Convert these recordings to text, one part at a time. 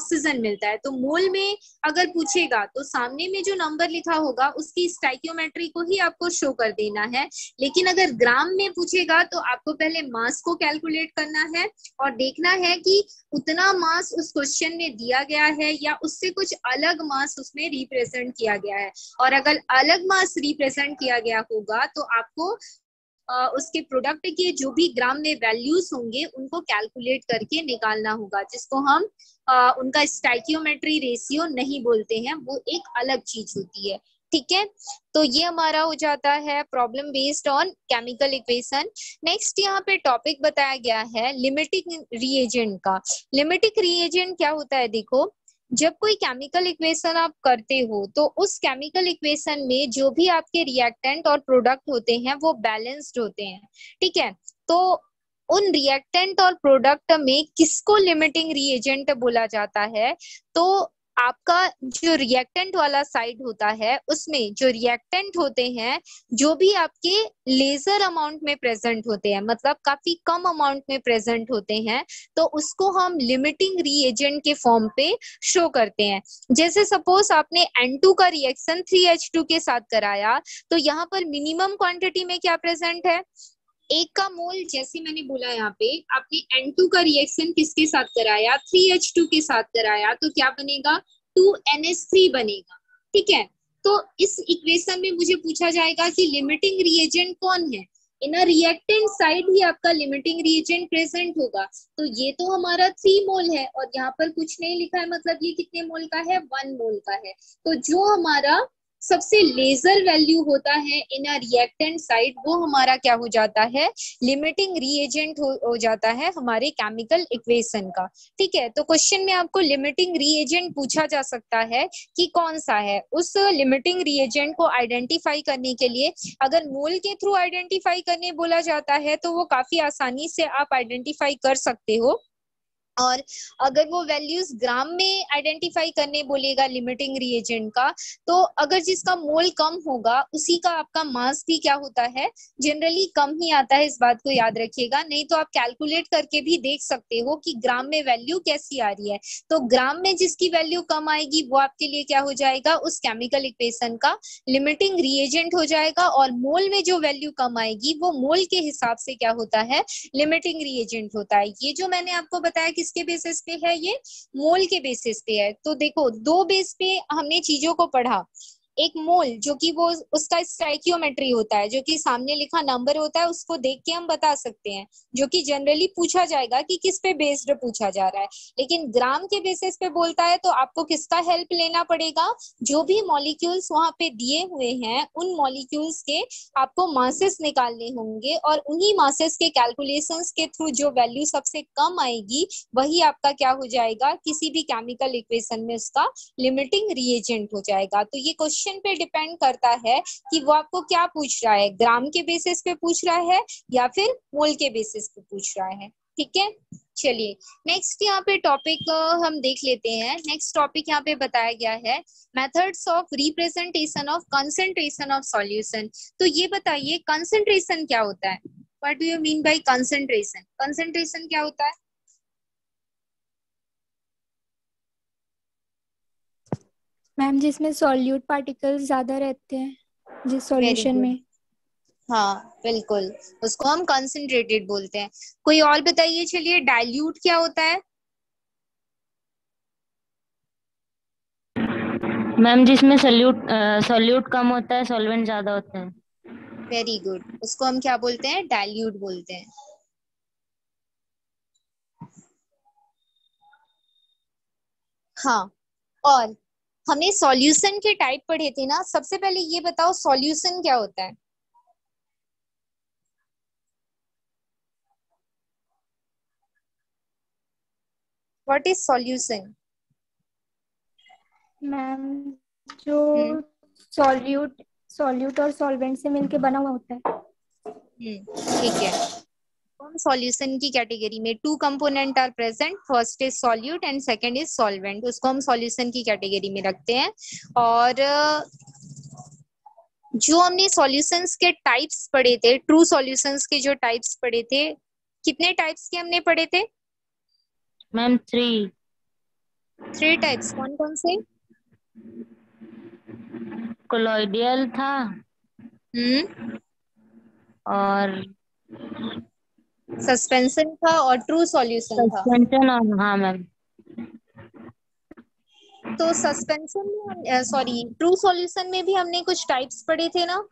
Oxygen मिलता है तो मोल में अगर पूछेगा तो सामने में जो नंबर लिखा होगा, उसकी स्टाइक्योमेट्री को ही आपको शो कर देना है। लेकिन अगर ग्राम में पूछेगा तो आपको पहले मास को कैलकुलेट करना है और देखना है कि उतना मास उस क्वेश्चन में दिया गया है या उससे कुछ अलग मास उसमें रिप्रेजेंट किया गया है। और अगर अलग मास रिप्रेजेंट किया गया होगा तो आपको उसके प्रोडक्ट के जो भी ग्राम में वैल्यूज़ होंगे उनको कैलकुलेट करके निकालना होगा जिसको हम आ, उनका स्टाइकियोमेट्री रेशियो नहीं बोलते हैं वो एक अलग चीज़ होती है। ठीक है? तो ये हमारा हो जाता है problem based on chemical equation next यहाँ पे टॉपिक बताया गया है लिमिटिंग रिएजेंट का। लिमिटिंग रिएजेंट क्या होता है देखो जब कोई केमिकल इक्वेशन आप करते हो तो उस केमिकल इक्वेशन में जो भी आपके रिएक्टेंट और प्रोडक्ट होते हैं, वो बैलेंस्ड होते हैं, ठीक है? तो उन रिएक्टेंट और प्रोडक्ट में किसको लिमिटिंग रिएजेंट बोला जाता है? तो आपका जो रिएक्टेंट वाला साइड होता है, उसमें जो रिएक्टेंट होते हैं, जो भी आपके लेजर अमाउंट में प्रेजेंट होते हैं मतलब काफ़ी कम अमाउंट में प्रेजेंट होते हैं तो उसको हम लिमिटिंग रिएजेंट के फॉर्म पे शो करते हैं। जैसे सपोज़ आपने N2 का रिएक्शन 3H2 के साथ कराया तो यहाँ पर मिनिमम क्वांटिटी में क्या प्रेजेंट है? एक का मोल जैसे मैंने बोला यहाँ पे, आपने N2 का रिएक्शन किसके साथ कराया? 3H2 के साथ कराया तो क्या बनेगा? 2NH3 बनेगा, ठीक है? तो इस इक्वेशन में मुझे पूछा जाएगा कि लिमिटिंग रिएजेंट कौन है? इन रिएक्टेंट साइड ही आपका लिमिटिंग रिएजेंट प्रेजेंट होगा। तो ये तो हमारा थ्री मोल है, और यहाँ पर कुछ नहीं लिखा है मतलब ये कितने मोल का है? वन मोल का है। तो जो हमारा सबसे लेजर वैल्यू होता है इन अ रिएक्टेंट साइड वो हमारा क्या हो जाता है? लिमिटिंग रिएजेंट हो, हो जाता है हमारे केमिकल इक्वेशन का। ठीक है? तो क्वेश्चन में आपको लिमिटिंग रिएजेंट पूछा जा सकता है कि कौन सा है? उस लिमिटिंग रिएजेंट को आइडेंटिफाई करने के लिए अगर मोल के थ्रू आइडेंटिफाई करने बोला जाता है तो वो काफ़ी आसानी से आप आइडेंटिफाई कर सकते हो। और अगर वो वैल्यूज़ ग्राम में आइडेंटिफाई करने बोलेगा लिमिटिंग रिएजेंट का तो अगर जिसका मोल कम होगा, उसी का आपका मास भी क्या होता है? जनरली कम ही आता है, इस बात को याद रखिएगा। नहीं तो आप कैलकुलेट करके भी देख सकते हो कि ग्राम में वैल्यू कैसी आ रही है। तो ग्राम में जिसकी वैल्यू कम आएगी, वो आपके लिए क्या हो जाएगा? उस केमिकल इक्वेशन का लिमिटिंग रिएजेंट हो जाएगा और मोल में जो वैल्यू कम आएगी, वो मोल के हिसाब से क्या होता है? लिमिटिंग रिएजेंट होता है। ये जो मैंने आपको बताया कि किसके बेसिस पे है ये? मोल के बेसिस पे है। तो देखो, दो बेस पे हमने चीज़ों को पढ़ा। एक मोल जो कि वो उसका स्टाइकियोमेट्री होता है, जो कि सामने लिखा नंबर होता है, उसको देख के हम बता सकते हैं, जो कि जनरली पूछा जाएगा कि किस पे बेस्ड पूछा जा रहा है। लेकिन ग्राम के बेसिस पे बोलता है तो आपको किसका हेल्प लेना पड़ेगा? जो भी मॉलिक्यूल्स वहाँ पे दिए हुए हैं, उन मॉलिक्यूल्स के आपको मासेस निकालने होंगे और उन्हीं मासेस के कैलकुलेशन के थ्रू जो वैल्यू सबसे कम आएगी, वही आपका क्या हो जाएगा? किसी भी केमिकल इक्वेशन में उसका लिमिटिंग रिएजेंट हो जाएगा। तो ये क्वेश्चन क्वेश्चन पे डिपेंड करता है कि वो आपको क्या पूछ रहा है? ग्राम के बेसिस पे पूछ रहा है या फिर मोल के बेसिस पे पूछ रहा है? ठीक है? चलिए नेक्स्ट यहाँ पे टॉपिक हम देख लेते हैं। नेक्स्ट टॉपिक यहाँ पे बताया गया है methods of representation of concentration of solution तो ये बताइए कंसेंट्रेशन क्या होता है? What do you mean by concentration concentration क्या होता है? मैम जिसमें सॉल्यूट पार्टिकल्स ज़्यादा रहते हैं जिस सॉल्यूशन में। हाँ बिल्कुल। उसको हम कंसंट्रेटेड बोलते हैं। कोई और बताइए चलिए डाइल्यूट क्या होता है? मैम जिसमें सॉल्यूट सॉल्यूट कम होता है सॉल्वेंट ज़्यादा होता है। वेरी गुड उसको हम क्या बोलते हैं? डाइल्यूट बोलते हैं। हाँ और हमने सॉल्यूशन के टाइप पढ़े थे ना सबसे पहले ये बताओ सॉल्यूशन क्या होता है? व्हाट इज़ सॉल्यूशन मैम जो सॉल्यूट सॉल्यूट और सॉल्वेंट से मिलके बना हुआ होता है। हम्म ठीक है। हम सॉल्यूशन की कैटेगरी में two component are present first is solute and second is solvent उसको हम सॉल्यूशन की कैटेगरी में रखते हैं। और जो हमने सॉल्यूशंस के टाइप्स पढ़े थे ट्रू सॉल्यूशंस के जो टाइप्स पढ़े थे कितने टाइप्स के हमने पढ़े थे? मैम थ्री थ्री टाइप्स कौन कौन से? कोलोइडियल था। हम्म। और सस्पेंशन था और ट्रू सॉल्यूशन था सस्पेंशन और हाँ मैम तो सस्पेंशन में सॉरी ट्रू सॉल्यूशन में भी हमने कुछ टाइप्स पढ़े थे ना?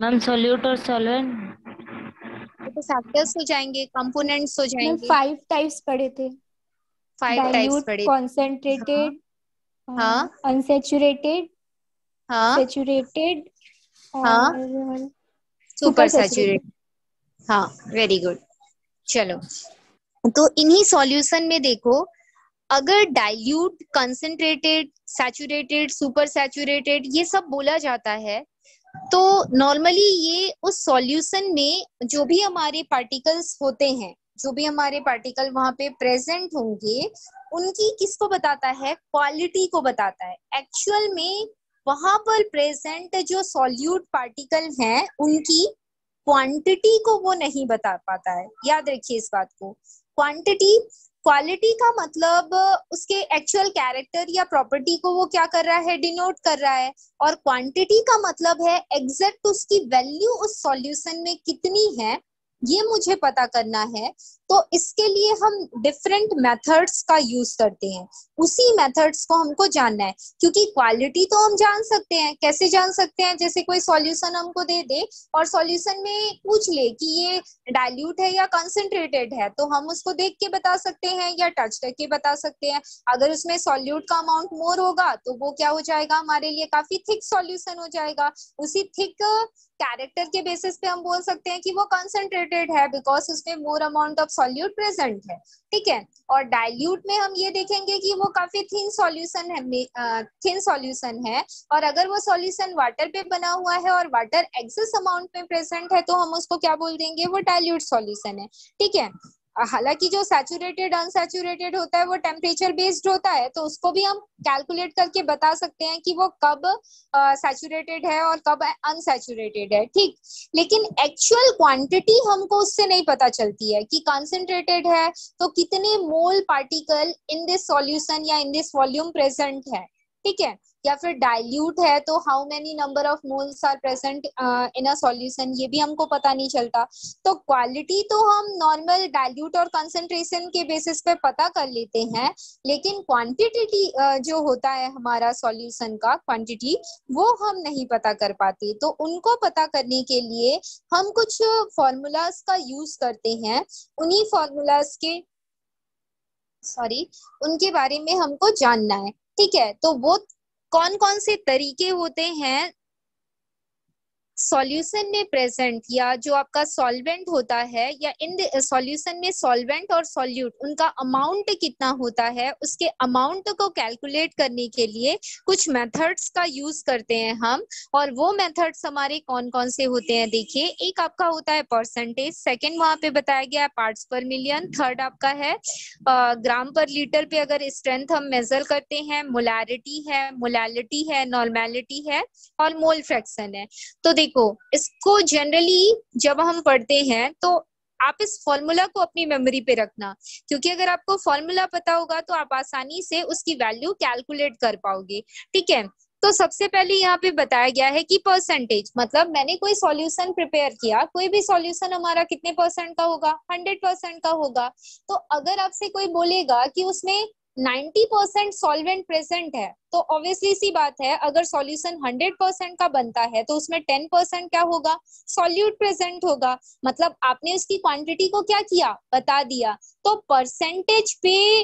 मैम सोल्यूट और सॉल्वेंट तो फैक्टर्स हो जाएँगे कंपोनेंट्स हो जाएँगे। फाइव टाइप्स पढ़े थे। फाइव टाइप्स पढ़े। थे। कॉन्सेंट्रेटेड हाँ। अनसेचुरेटेड हाँ। सेचुरेटेड हाँ। और सुपर Super सैचुरेट हाँ वेरी गुड चलो। तो इन्हीं सॉल्यूशन में देखो अगर dilute concentrated saturated super saturated ये सब बोला जाता है तो नॉर्मली ये उस सॉल्यूशन में जो भी हमारे पार्टिकल्स होते हैं जो भी हमारे पार्टिकल वहाँ पे प्रेजेंट होंगे उनकी किसको बताता है? क्वालिटी को बताता है। एक्चुअल में वहाँ पर प्रेजेंट जो सॉल्यूट पार्टिकल हैं, उनकी क्वांटिटी को वो नहीं बता पाता है। याद रखिए इस बात को। क्वांटिटी क्वालिटी का मतलब उसके एक्चुअल कैरेक्टर या प्रॉपर्टी को वो क्या कर रहा है डिनोट कर रहा है। और क्वांटिटी का मतलब है एग्जैक्ट उसकी वैल्यू उस सॉल्यूशन में कितनी है, ये मुझे पता करना है। तो इसके लिए हम डिफरेंट मेथड्स का यूज़ करते हैं। उसी मेथड्स को हमको जानना है, क्योंकि क्वालिटी तो हम जान सकते हैं। कैसे जान सकते हैं? जैसे कोई सॉल्यूशन हमको दे दे और सॉल्यूशन में पूछ ले कि ये डाइल्यूट है या कंसेंट्रेटेड है तो हम उसको देख के बता सकते हैं या टच करके बता सकते हैं। अगर उसमें सॉल्यूट का अमाउंट मोर होगा तो वो क्या हो जाएगा? हमारे लिए काफ़ी थिक सॉल्यूशन हो जाएगा। उसी थिक कैरेक्टर के बेसिस पे हम बोल सकते हैं कि वो कंसंट्रेटेड है बिकॉज़ उसमें more amount of solute present है। ठीक है? और डाइल्यूट में हम ये देखेंगे कि वो काफ़ी थिन सॉल्यूशन है थिन सॉल्यूशन है। और अगर वो सॉल्यूशन वाटर पे बना हुआ है और वाटर एक्सेस अमाउंट में प्रेजेंट है तो हम उसको क्या बोल देंगे? वो डायल्यूट सॉल्यूशन है। ठीक है? हालाँकि जो सैचुरेटेड अनसैचुरेटेड होता है वो टेम्परेचर बेस्ड होता है तो उसको भी हम कैलकुलेट करके बता सकते हैं कि वो कब सैचुरेटेड uh, है और कब अनसैचुरेटेड है ठीक? लेकिन एक्चुअल क्वांटिटी हमको उससे नहीं पता चलती है कि कंसंट्रेटेड है तो कितने mole particle in this solution या इन दिस वॉल्यूम प्रेजेंट है। ठीक है? या फिर डाइल्यूट है तो how many number of moles are present in a solution ये भी हमको पता नहीं चलता। तो क्वालिटी तो हम नॉर्मल डाइल्यूट और कंसंट्रेशन के बेसिस पे पता कर लेते हैं लेकिन क्वांटिटी uh, जो होता है हमारा सॉल्यूशन का क्वांटिटी वो हम नहीं पता कर पाते। तो उनको पता करने के लिए हम कुछ फॉर्मूलाज का यूज़ करते हैं। उन्हीं फॉर्मूलाज के सॉरी उनके बारे में हमको जानना है। ठीक है तो वो कौन कौन से तरीके होते हैं सॉल्यूशन में प्रेजेंट या जो आपका सॉल्वेंट होता है या इन सॉल्यूशन में सॉल्वेंट और सॉल्यूट, उनका अमाउंट कितना होता है, उसके अमाउंट को कैलकुलेट करने के लिए कुछ मेथड्स का यूज़ करते हैं हम। और वो मेथड्स हमारे कौन कौन से होते हैं देखिए, एक आपका होता है परसेंटेज सेकेंड वहाँ पे बताया गया है पार्ट्स पर मिलियन थर्ड आपका है ग्राम पर लीटर पे अगर स्ट्रेंथ हम मेजर करते हैं मोलारिटी है मोलैलिटी है नॉर्मेलिटी है और मोल फ्रैक्शन है। तो देखो इसको जनरली जब हम पढ़ते हैं तो आप इस फॉर्मूला को अपनी मेमोरी पे रखना। क्योंकि अगर आपको फॉर्मूला पता होगा तो आप आसानी से उसकी वैल्यू कैलकुलेट कर पाओगे। ठीक है? तो सबसे पहले यहाँ पे बताया गया है कि परसेंटेज मतलब मैंने कोई सॉल्यूशन प्रिपेयर किया, कोई भी सॉल्यूशन हमारा कितने परसेंट का होगा? हंड्रेड परसेंट का होगा। तो अगर आपसे कोई बोलेगा कि उसमें 90 परसेंट सॉल्वेंट प्रेजेंट है तो ऑब्वियसली सी बात है, अगर सॉल्यूशन 100 परसेंट का बनता है तो उसमें 10 परसेंट क्या होगा? सॉल्यूट प्रेजेंट होगा। मतलब आपने उसकी क्वांटिटी को क्या किया? बता दिया। तो परसेंटेज पे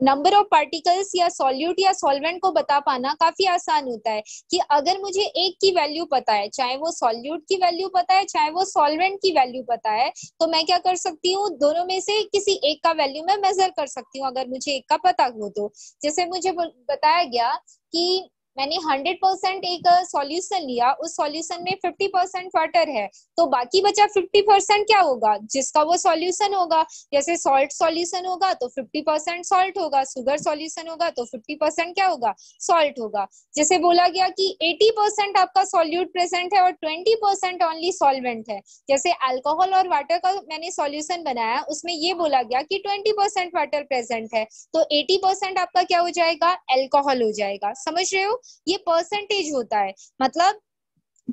नंबर ऑफ़ पार्टिकल्स या सॉल्यूट या सॉल्वेंट को बता पाना काफ़ी आसान होता है कि अगर मुझे एक की वैल्यू पता है, चाहे वो सॉल्यूट की वैल्यू पता है, चाहे वो सॉल्वेंट की वैल्यू पता है तो मैं क्या कर सकती हूँ? दोनों में से किसी एक का वैल्यू मैं मेजर कर सकती हूँ, अगर मुझे एक का पता हो तो। जैसे मुझे बताया गया कि मैंने हंड्रेड परसेंट एक सॉल्यूशन लिया। उस सॉल्यूशन में फिफ्टी परसेंट वाटर है। तो बाकी बचा फिफ्टी परसेंट क्या होगा? जिसका वो सॉल्यूशन होगा, जैसे सॉल्ट सॉल्यूशन होगा तो फिफ्टी परसेंट सॉल्ट होगा। सुगर सॉल्यूशन होगा तो फिफ्टी परसेंट क्या होगा? सॉल्ट होगा। जैसे बोला गया कि एटी परसेंट आपका सॉल्यूट प्रेजेंट है और ट्वेंटी परसेंट ओनली सॉल्वेंट है। जैसे अल्कोहल और वाटर का मैंने सॉल्यूशन बनाया, उसमें ये बोला गया कि ट्वेंटी परसेंट वाटर प्रेजेंट है। तो एटी परसेंट आपका क्या हो जाएगा? एल्कोहल हो जाएगा। समझ रहे हो? ये परसेंटेज होता है। मतलब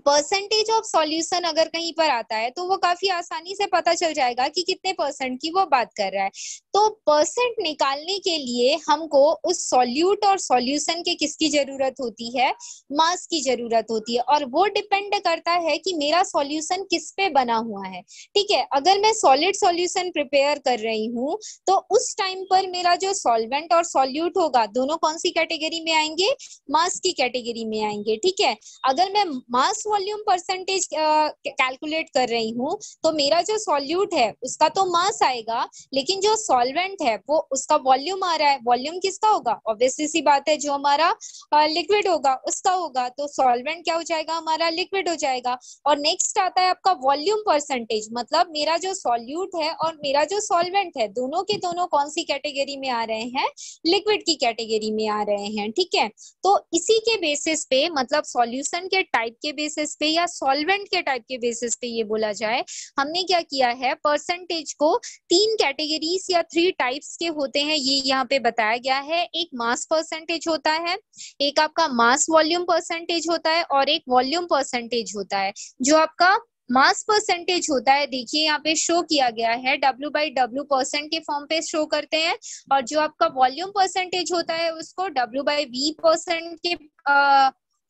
परसेंटेज ऑफ़ सॉल्यूशन अगर कहीं पर आता है तो वो काफ़ी आसानी से पता चल जाएगा कि कितने परसेंट की वो बात कर रहा है। तो परसेंट निकालने के लिए हमको उस सॉल्यूट और सॉल्यूशन के किसकी ज़रूरत होती है? मास की ज़रूरत होती है। और वो डिपेंड करता है कि मेरा सॉल्यूशन किस पे बना हुआ है। ठीक है, अगर मैं सॉलिड सॉल्यूशन प्रिपेयर कर रही हूँ तो उस टाइम पर मेरा जो सॉल्वेंट और सॉल्यूट होगा, दोनों कौन सी कैटेगरी में आएँगे? मास की कैटेगरी में आएँगे। ठीक है, अगर मैं मास वॉल्यूम परसेंटेज कैलकुलेट कर रही हूँ तो मेरा जो सॉल्यूट है, उसका तो मास आएगा, लेकिन जो सॉल्वेंट है, वो उसका वॉल्यूम आ रहा है। वॉल्यूम किसका होगा? ऑब्वियसली सी बात है, जो हमारा लिक्विड होगा, उसका होगा। तो सॉल्वेंट क्या हो जाएगा? हमारा लिक्विड हो जाएगा। और नेक्स्ट आता है आपका वॉल्यूम परसेंटेज मतलब मेरा जो सॉल्यूट है और मेरा जो सॉल्वेंट है, दोनों के दोनों कौन सी कैटेगरी में आ रहे हैं? लिक्विड की कैटेगरी में आ रहे हैं, ठीक है? तो इसी के बेसिस पे मतलब सॉल्यूशन के टाइप के बेसिस बेसिस पे या सॉल्वेंट के टाइप के बेसिस पे ये बोला जाए, हमने क्या किया है? परसेंटेज को तीन कैटेगरीज या थ्री टाइप्स के होते हैं, ये यहाँ पे बताया गया है। एक मास परसेंटेज होता है, एक आपका मास वॉल्यूम परसेंटेज होता है और एक वॉल्यूम परसेंटेज होता है। जो आपका मास परसेंटेज होता है, देखिए यहाँ पे शो किया गया है डब्ल्यू बाई डब्ल्यू परसेंट के फॉर्म पे शो करते हैं और जो आपका वॉल्यूम परसेंटेज होता है, उसको डब्ल्यू बाई वी परसेंट के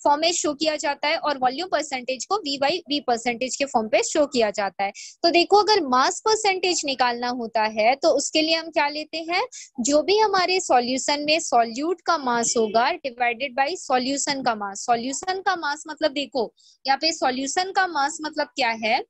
फॉर्म में शो किया जाता है और वॉल्यूम परसेंटेज को वी बाई वी परसेंटेज के फॉर्म पे शो किया जाता है। तो देखो, अगर मास परसेंटेज निकालना होता है तो उसके लिए हम क्या लेते हैं? जो भी हमारे सॉल्यूशन में सॉल्यूट का मास होगा डिवाइडेड बाई सॉल्यूशन का मास सॉल्यूशन का मास मतलब देखो, यहाँ पे सॉल्यूशन का मास मतलब क्या है?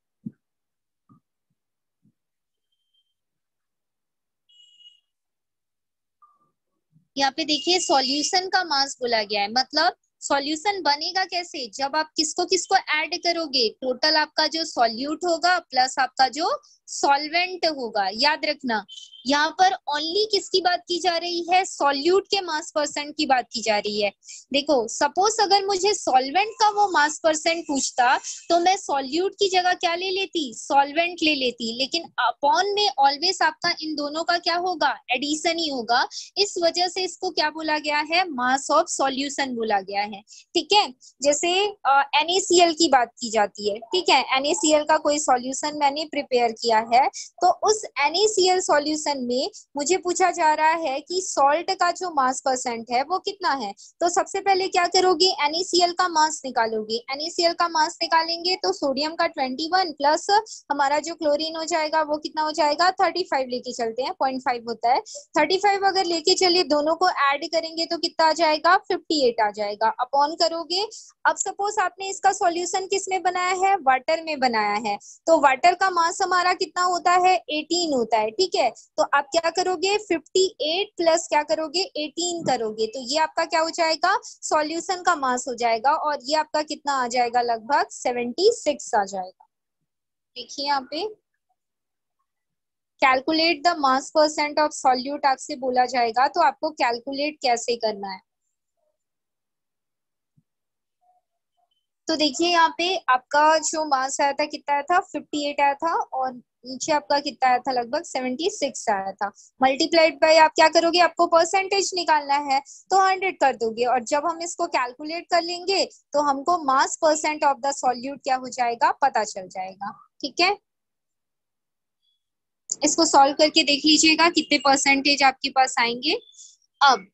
यहाँ पे देखिए सॉल्यूशन का मास बोला गया है। मतलब सॉल्यूशन बनेगा कैसे? जब आप किसको किसको ऐड करोगे? टोटल आपका जो सॉल्यूट होगा, प्लस आपका जो सॉल्वेंट होगा, याद रखना। यहाँ पर ओनली किसकी बात की जा रही है? सॉल्यूट के मास परसेंट की बात की जा रही है। देखो सपोज़ अगर मुझे सॉल्वेंट का वो मास परसेंट पूछता तो मैं सॉल्यूट की जगह क्या ले लेती? सॉल्वेंट ले लेती। लेकिन अपॉन में ऑलवेज आपका इन दोनों का क्या होगा? एडिशन ही होगा। इस वजह से इसको क्या बोला गया है? मास ऑफ़ सॉल्यूशन बोला गया है। ठीक है? जैसे एनएसीएल की बात की जाती है। ठीक है? एनएसीएल का कोई सॉल्यूशन मैंने प्रिपेयर किया है तो उस एनएसीएल सॉल्यूशन में मुझे पूछा जा रहा है कि सॉल्ट का जो मास परसेंट है, वो कितना है? तो सबसे पहले क्या करोगे? एनएसीएल का मास निकालोगे। एनएसीएल का मास निकालेंगे तो सोडियम का 21 प्लस हमारा जो क्लोरीन हो जाएगा, वो कितना हो जाएगा? 35 लेके चलते हैं पॉइंट फाइव होता है। 35 अगर लेके चलिए दोनों को ऐड करेंगे तो कितना आ जाएगा? 58 आ जाएगा। अपॉन करोगे, अब सपोज़ आपने इसका सॉल्यूशन किसमें बनाया है? वाटर में बनाया है। तो वाटर का मास हमारा कितना होता है? 18 होता है, ठीक है? तो आप क्या करोगे? 58 प्लस क्या करोगे? 18 करोगे। तो ये आपका क्या हो जाएगा? सॉल्यूशन का मास हो जाएगा और ये आपका कितना आ जाएगा? लगभग 76 आ जाएगा। देखिए यहाँ पे। Calculate the mass percent of solute आपसे बोला जाएगा तो आपको कैलकुलेट कैसे करना है? तो देखिए यहाँ पे आपका जो मास आया था, कितना आया था? 58 आया था और नीचे आपका कितना आया था? लगभग 76 आया था। मल्टीप्लाइड बाय आप क्या करोगे? आपको परसेंटेज निकालना है तो 100 कर दोगे। और जब हम इसको कैलकुलेट कर लेंगे तो हमको mass percent of the solute क्या हो जाएगा? पता चल जाएगा। ठीक है? इसको सॉल्व करके देख लीजिएगा कितने परसेंटेज आपके पास आएँगे। अब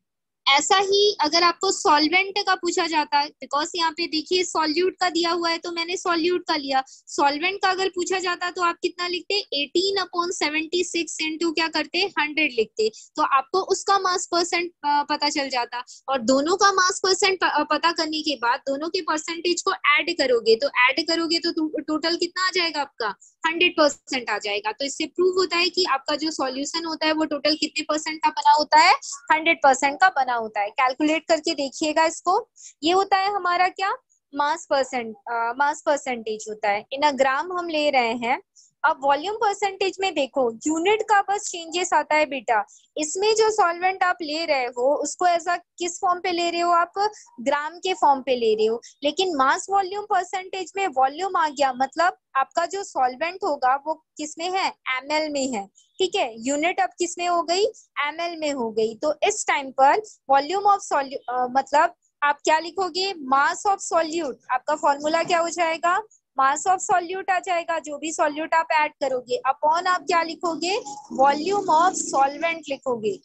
ऐसा ही अगर आपको सॉल्वेंट का पूछा जाता है बिकॉज़ यहाँ पे देखिए सॉल्यूट का दिया हुआ है तो मैंने सॉल्यूट का लिया। सॉल्वेंट का अगर पूछा जाता तो आप कितना लिखते? 18 अपॉन सेवेंटी सिक्स इंटू क्या करते? हंड्रेड लिखते। तो आपको उसका मास परसेंट पता चल जाता। और दोनों का मास परसेंट पता करने के बाद दोनों के परसेंटेज को एड करोगे तो ऐड करोगे तो टोटल कितना आ जाएगा आपका? हंड्रेड परसेंट आ जाएगा। तो इससे प्रूव होता है कि आपका जो सॉल्यूशन होता है, वो टोटल कितने परसेंट का बना होता है? हंड्रेड परसेंट का बना होता है। कैलकुलेट करके देखिएगा इसको। ये होता है हमारा क्या? मास परसेंट मास परसेंटेज होता है। इन अ ग्राम हम ले रहे हैं। अब वॉल्यूम परसेंटेज में देखो यूनिट का बस चेंजेस आता है बेटा। इसमें जो सॉल्वेंट आप ले रहे हो, उसको ऐसा किस फॉर्म पे ले रहे हो आप? ग्राम के फॉर्म पे ले रहे हो। लेकिन मास वॉल्यूम परसेंटेज में वॉल्यूम आ गया मतलब आपका जो सॉल्वेंट होगा, वो किसमें है? एमएल में है। ठीक है? यूनिट अब किसमें हो गई? एम में हो गई। तो इस टाइम पर वॉल्यूम ऑफ़ सॉल्यू मतलब आप क्या लिखोगे? मास ऑफ़ सॉल्यूट आपका फॉर्मूला क्या हो जाएगा? मास ऑफ़ सॉल्यूट आ जाएगा, जो भी सॉल्यूट आप ऐड करोगे अपॉन आप क्या लिखोगे? वॉल्यूम ऑफ़ सॉल्वेंट लिखोगे।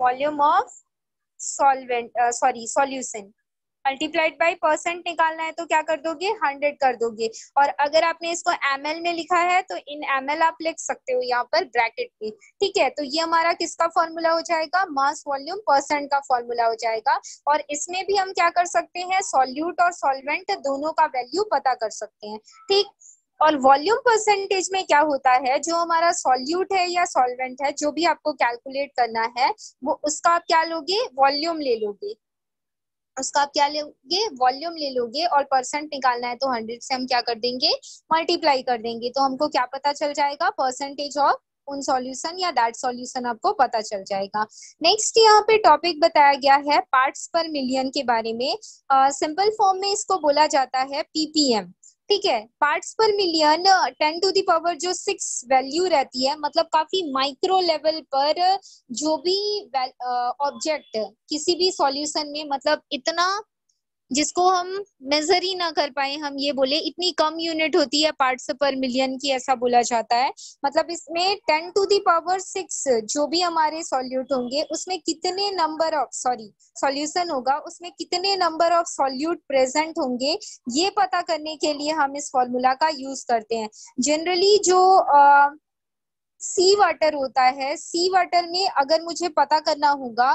Volume of solvent sorry solution multiplied by percent निकालना है तो क्या कर दोगे? हंड्रेड कर दोगे। और अगर आपने इसको एमएल में लिखा है तो इन एमएल आप लिख सकते हो यहाँ पर ब्रैकेट में ठीक है? तो ये हमारा किसका फॉर्मूला हो जाएगा? मास वॉल्यूम परसेंट का फॉर्मूला हो जाएगा। और इसमें भी हम क्या कर सकते हैं? सॉल्यूट और सॉल्वेंट दोनों का वैल्यू पता कर सकते हैं। ठीक? और वॉल्यूम परसेंटेज में क्या होता है? जो हमारा सॉल्यूट है या सॉल्वेंट है, जो भी आपको कैलकुलेट करना है, वो उसका आप क्या लोगे? वॉल्यूम ले लोगे। उसका आप क्या लोगे? वॉल्यूम ले लोगे और परसेंट निकालना है तो हंड्रेड से हम क्या कर देंगे? मल्टीप्लाई कर देंगे। तो हमको क्या पता चल जाएगा? परसेंटेज ऑफ़ उन सॉल्यूशन या दैट सॉल्यूशन आपको पता चल जाएगा। नेक्स्ट यहाँ पे टॉपिक बताया गया है पार्ट्स पर मिलियन के बारे में। सिंपल uh, फॉर्म में इसको बोला जाता है पीपीएम ठीक है parts per million ten to the power जो सिक्स वैल्यू रहती है मतलब काफ़ी माइक्रो लेवल पर जो भी ऑब्जेक्ट uh, किसी भी सॉल्यूशन में मतलब इतना जिसको हम मेजर ही ना कर पाए हम ये बोले इतनी कम यूनिट होती है पार्ट्स पर मिलियन की ऐसा बोला जाता है। मतलब इसमें ten to the power six जो भी हमारे सॉल्यूट होंगे उसमें कितने नंबर ऑफ़ सॉरी सॉल्यूशन होगा उसमें कितने नंबर ऑफ़ सॉल्यूट प्रेजेंट होंगे ये पता करने के लिए हम इस फॉर्मूला का यूज़ करते हैं। जनरली जो आ, सी वाटर होता है सी वाटर में अगर मुझे पता करना होगा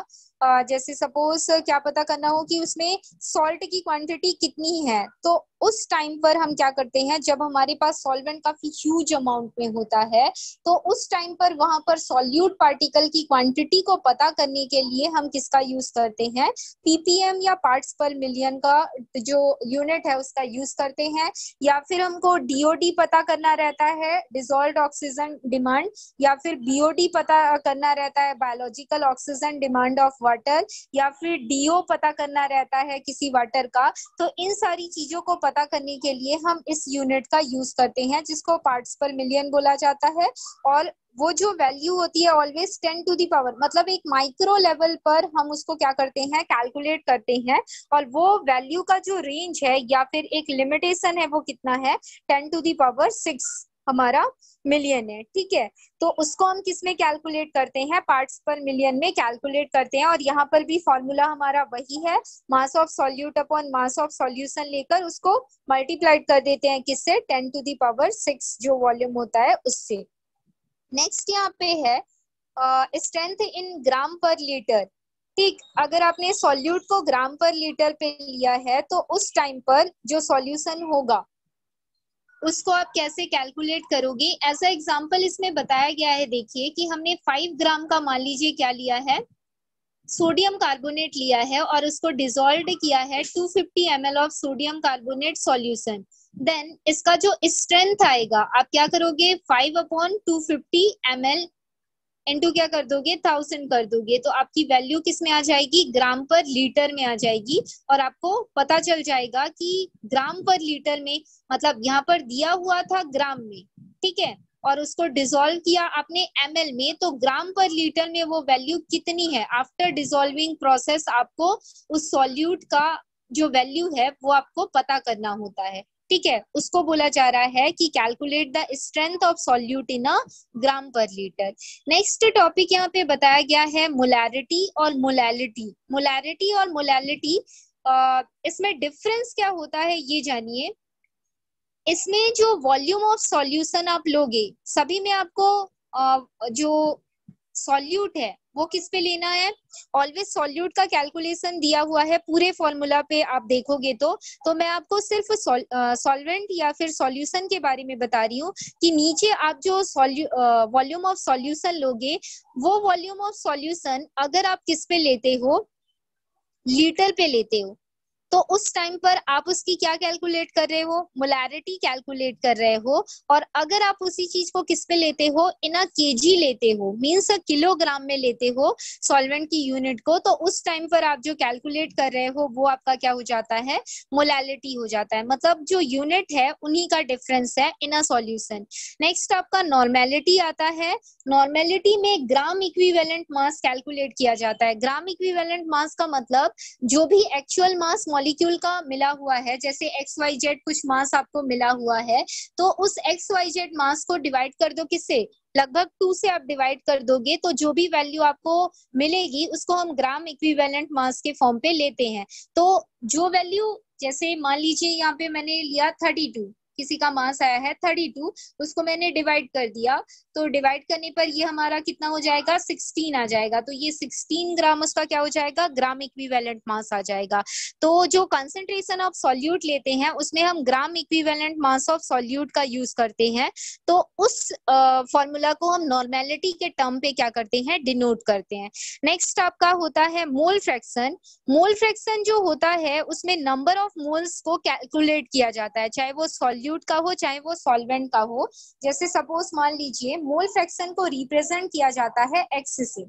जैसे सपोज़ क्या पता करना हो कि उसमें सॉल्ट की क्वांटिटी कितनी है तो उस टाइम पर हम क्या करते हैं, जब हमारे पास सॉल्वेंट काफ़ी ह्यूज अमाउंट में होता है तो उस टाइम पर वहाँ पर सॉल्यूट पार्टिकल की क्वांटिटी को पता करने के लिए हम किसका यूज़ करते हैं पीपीएम या पार्ट्स पर मिलियन का जो यूनिट है उसका यूज़ करते हैं, या फिर हमको डीओडी पता करना रहता है डिजोल्व ऑक्सीजन डिमांड या फिर बीओडी पता करना रहता है biological oxygen demand of water या फिर डीओ पता करना रहता है किसी वाटर का तो इन सारी चीज़ों को पता करने के लिए हम इस यूनिट का यूज़ करते हैं, जिसको पार्ट्स पर मिलियन बोला जाता है। और वो जो वैल्यू होती है always ten to the power मतलब एक माइक्रो लेवल पर हम उसको क्या करते हैं कैलकुलेट करते हैं। और वो वैल्यू का जो रेंज है या फिर एक लिमिटेशन है वो कितना है ten to the power six हमारा मिलियन है, ठीक है? तो उसको हम किसमें कैलकुलेट करते हैं? पार्ट्स पर मिलियन में कैलकुलेट करते हैं और यहाँ पर भी फॉर्मूला हमारा वही है। Mass of solute upon mass of solution लेकर उसको मल्टीप्लाइड कर देते हैं किससे? Ten to the power six जो वॉल्यूम होता है उससे। नेक्स्ट यहाँ पे है strength in gram per litre ठीक, अगर आपने सॉल्यूट को ग्राम पर लीटर पे लिया है तो उस टाइम पर जो सॉल्यूशन होगा उसको आप कैसे कैलकुलेट करोगे? ऐसा एग्ज़ाम्पल इसमें बताया गया है, देखिए, कि हमने फाइव ग्राम का मान लीजिए क्या लिया है? सोडियम कार्बोनेट लिया है और उसको डिजोल्व किया है 250 fifty M of sodium carbonate solution then इसका जो स्ट्रेंथ आएगा, आप क्या करोगे? Five upon two fifty M into क्या कर दोगे? थाउज़ेंड कर दोगे। तो आपकी वैल्यू किसमें आ जाएगी? ग्राम पर लीटर में आ जाएगी और आपको पता चल जाएगा कि ग्राम पर लीटर में मतलब यहाँ पर दिया हुआ था ग्राम में, ठीक है? और उसको डिजोल्व किया आपने एम में तो ग्राम पर लीटर में वो वैल्यू कितनी है? आफ्टर डिजोल्विंग प्रोसेस आपको उस सॉल्यूट का जो वैल्यू है, वो आपको पता करना होता है। ठीक है, उसको बोला जा रहा है कि calculate the strength of solute in a gram per litre next topic यहाँ पे बताया गया है मोलैरिटी और मोलैलिटी मोलैरिटी और मोलैलिटी इसमें डिफरेंस क्या होता है ये जानिए। इसमें जो वॉल्यूम ऑफ़ सॉल्यूशन आप लोगे, सभी में आपको जो सॉल्यूट है वो किस पे लेना है? ऑलवेज सॉल्यूट का कैलकुलेशन दिया हुआ है पूरे फॉर्मूला पे, आप देखोगे तो। तो मैं आपको सिर्फ़ सॉल्वेंट या फिर सॉल्यूशन के बारे में बता रही हूँ कि नीचे आप जो वॉल्यूम ऑफ़ सॉल्यूशन लोगे, वो वॉल्यूम ऑफ़ सॉल्यूशन अगर आप किस पे लेते हो? लीटर पे लेते हो। तो उस टाइम पर आप उसकी क्या कैलकुलेट कर रहे हो? मोलैरिटी कैलकुलेट कर रहे हो। और अगर आप उसी चीज़ को किस पे लेते हो? इन अ केजी लेते हो। मीन्स अ किलोग्राम में लेते हो सॉल्वेंट की यूनिट को। तो उस टाइम पर आप जो कैलकुलेट कर रहे हो, वो आपका क्या हो जाता है? मोलैलिटी हो जाता है। मतलब जो यूनिट है, उन्हीं का डिफरेंस है इन अ सॉल्यूशन नेक्स्ट आपका नॉर्मेलिटी आता है। नॉर्मेलिटी में ग्राम इक्विवेलेंट मास कैलकुलेट किया जाता है। ग्राम इक्विवेलेंट मास का मतलब जो भी एक्चुअल मास मॉलिक्यूल का मिला हुआ है, जैसे एक्स वाई जेड कुछ मास आपको मिला हुआ है तो उस एक्स वाई जेड मास को डिवाइड कर दो किससे? लगभग टू से आप डिवाइड कर दोगे तो जो भी वैल्यू आपको मिलेगी, उसको हम ग्राम इक्विवेलेंट मास के फॉर्म पे लेते हैं। तो जो वैल्यू जैसे मान लीजिए यहाँ पे मैंने लिया थर्टी टू किसी का मास आया है थर्टी टू, उसको मैंने डिवाइड कर दिया। तो डिवाइड करने पर ये हमारा कितना हो जाएगा? सिक्सटीन आ जाएगा। तो ये सिक्सटीन ग्राम उसका क्या हो जाएगा? ग्राम इक्विवेलेंट मास आ जाएगा। तो जो कंसेंट्रेशन ऑफ़ सॉल्यूट लेते हैं, उसमें हम gram equivalent mass of solute का यूज़ करते हैं। तो उस फॉर्मूला को हम नॉर्मेलिटी के टर्म पे क्या करते हैं? डिनोट करते हैं। नेक्स्ट आपका होता है मोल फ्रैक्शन मोल फ्रैक्शन जो होता है, उसमें नंबर ऑफ़ मोल्स को कैलकुलेट किया जाता है, चाहे वो सॉल्यूट सॉल्यूट का हो, चाहे वो सॉल्वेंट का हो, जैसे सपोज़ मान लीजिए मोल फ्रैक्शन को रिप्रेजेंट किया जाता है एक्स से।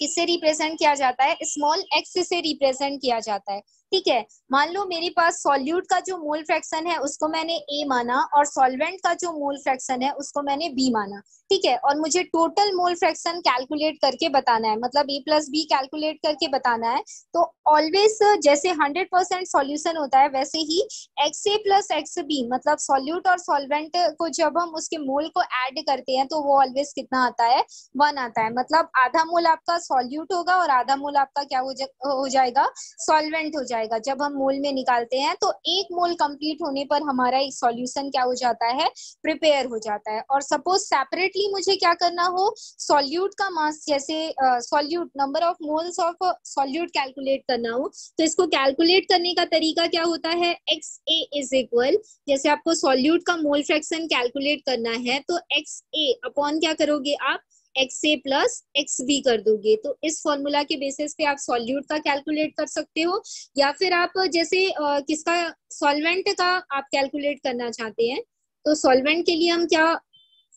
किससे रिप्रेजेंट किया जाता है? स्मॉल एक्स से रिप्रेजेंट किया जाता है। ठीक है मान लो मेरे पास सॉल्यूट का जो मोल फ्रैक्शन है उसको मैंने ए माना और सॉल्वेंट का जो मोल फ्रैक्शन है उसको मैंने बी माना ठीक है? और मुझे टोटल मोल फ्रैक्शन कैलकुलेट करके बताना है मतलब ए प्लस बी कैलकुलेट करके बताना है तो ऑलवेज जैसे हंड्रेड परसेंट सॉल्यूशन होता है वैसे ही X A plus X B मतलब सॉल्यूट और सॉल्वेंट को जब हम उसके मोल को ऐड करते हैं तो वो ऑलवेज कितना आता है? वन आता है मतलब आधा मोल आपका सॉल्यूट होगा और आधा मोल आपका क्या हो, जा, हो जाएगा? सॉल्वेंट हो जाएगा। जाएगा। जब हम मोल में निकालते हैं तो एक मोल कंप्लीट होने पर हमारा सॉल्यूशन क्या हो जाता है? प्रिपेयर हो जाता है। और सपोज़ सेपरेटली मुझे क्या करना हो? सॉल्यूट का मास जैसे solute number of moles of solute calculate करना हो तो इसको कैलकुलेट करने का तरीका क्या होता है? एक्स ए इज़ इक्वल जैसे आपको सॉल्यूट का मोल फ्रैक्शन कैलकुलेट करना है तो एक्स ए अपॉन क्या करोगे आप? X A plus X B कर दोगे। तो इस फॉर्मूला के बेसिस पे आप सॉल्यूट का कैलकुलेट कर सकते हो, या फिर आप जैसे किसका सॉल्वेंट का आप कैलकुलेट करना चाहते हैं तो सॉल्वेंट के लिए हम क्या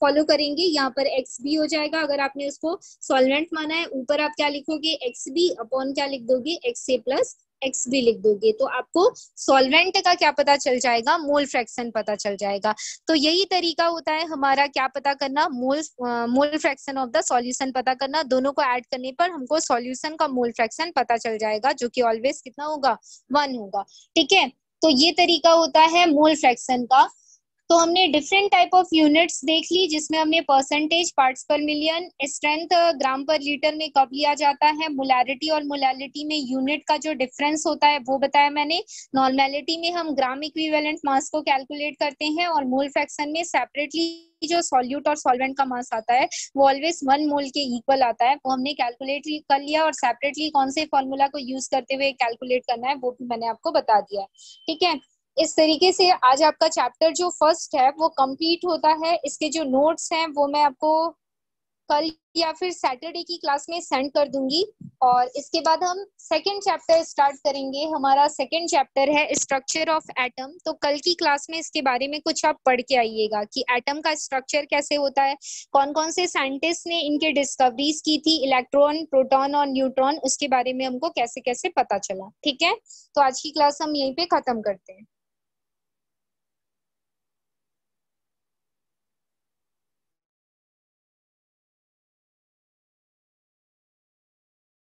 फॉलो करेंगे? यहाँ पर एक्स बी हो जाएगा। अगर आपने उसको सॉल्वेंट माना है, ऊपर आप क्या लिखोगे? एक्स बी अपॉन क्या लिख दोगे? एक्स ए प्लस एक्स भी लिख दोगे तो आपको सॉल्वेंट का क्या पता चल जाएगा? मोल फ्रैक्शन पता चल जाएगा। तो यही तरीका होता है हमारा क्या पता करना? Mole mole fraction of the solution पता करना। दोनों को ऐड करने पर हमको सॉल्यूशन का मोल फ्रैक्शन पता चल जाएगा, जो कि ऑलवेज कितना होगा? वन होगा। ठीक है? तो ये तरीका होता है मोल फ्रैक्शन का। तो हमने डिफरेंट टाइप ऑफ़ यूनिट्स देख ली, जिसमें हमने percentage parts per million strength gram per litre में कब लिया जाता है मोलैरिटी और मोलैलिटी में यूनिट का जो डिफरेंस होता है, वो बताया मैंने। नॉर्मेलिटी में हम ग्राम इक्विवेलेंट मास को कैलकुलेट करते हैं और मोल फ्रैक्शन में सेपरेटली जो सॉल्यूट और सॉल्वेंट का मास आता है, वो ऑलवेज वन मोल के इक्वल आता है। वो हमने कैलकुलेट कर लिया और सेपरेटली कौन से फॉर्मूला को यूज़ करते हुए कैलकुलेट करना है, वो भी मैंने आपको बता दिया ठीक है? इस तरीके से आज आपका चैप्टर जो फ़र्स्ट है, वो कंप्लीट होता है। इसके जो नोट्स हैं, वो मैं आपको कल या फिर सैटरडे की क्लास में सेंड कर दूँगी। और इसके बाद हम सेकंड चैप्टर स्टार्ट करेंगे। हमारा सेकंड चैप्टर है स्ट्रक्चर ऑफ़ एटम तो कल की क्लास में इसके बारे में कुछ आप पढ़ के आइएगा कि एटम का स्ट्रक्चर कैसे होता है कौन कौन से साइंटिस्ट ने इनके डिस्कवरीज की थी इलेक्ट्रॉन प्रोटॉन और न्यूट्रॉन उसके बारे में हमको कैसे कैसे पता चला। ठीक है? तो आज की क्लास हम यहीं पे खत्म करते हैं।